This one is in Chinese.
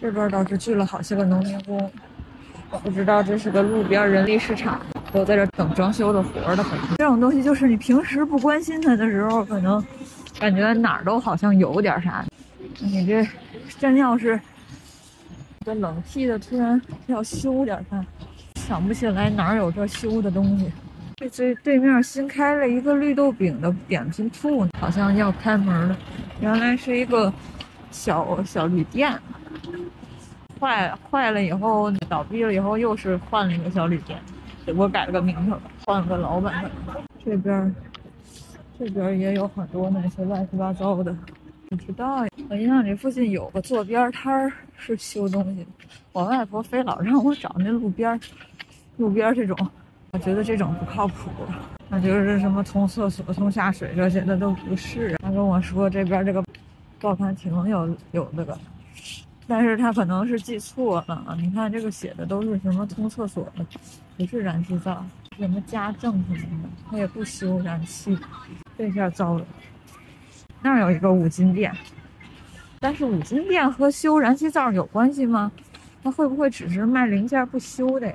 这边倒是聚了好些个农民工，不知道这是个路边人力市场，都在这等装修的活儿的。这种东西就是你平时不关心它的时候，可能感觉哪儿都好像有点啥。你这真要是这冷气的，突然要修点它，想不起来哪儿有这修的东西。这这对面新开了一个绿豆饼的点心铺，好像要开门了。原来是一个小小旅店，坏坏了以后倒闭了以后又是换了一个小旅店，只不过改了个名头，换了个老板。这边这边也有很多那些乱七八糟的，不知道呀。我印象里附近有个坐边摊儿是修东西，我外婆非老让我找那路边路边这种。我觉得这种不靠谱，那就是什么通厕所、通下水这些的都不是。他跟我说这边这个报刊亭有有那个，但是他可能是记错了。你看这个写的都是什么通厕所的，不是燃气灶，什么家政什么的，他也不修燃气。这下糟了，那儿有一个五金店，但是五金店和修燃气灶有关系吗？他会不会只是卖零件不修的呀？